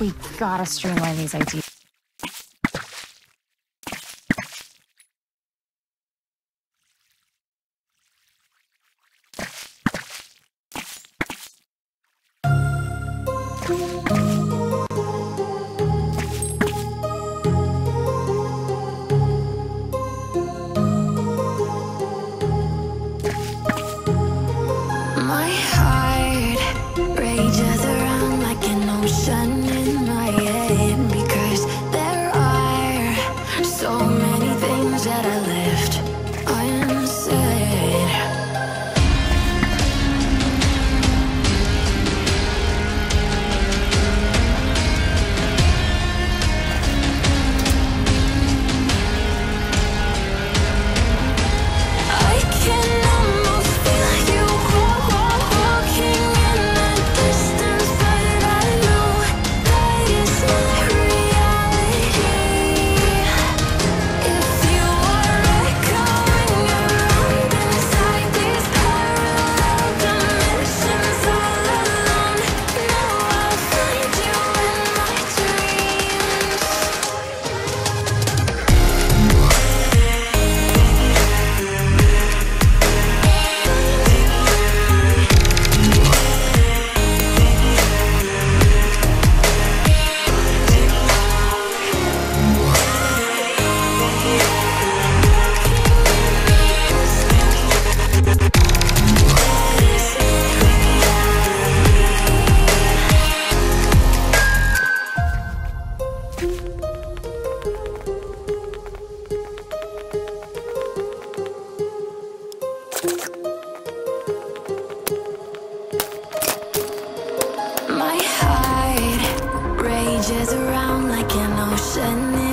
We gotta streamline these ideas. like an ocean.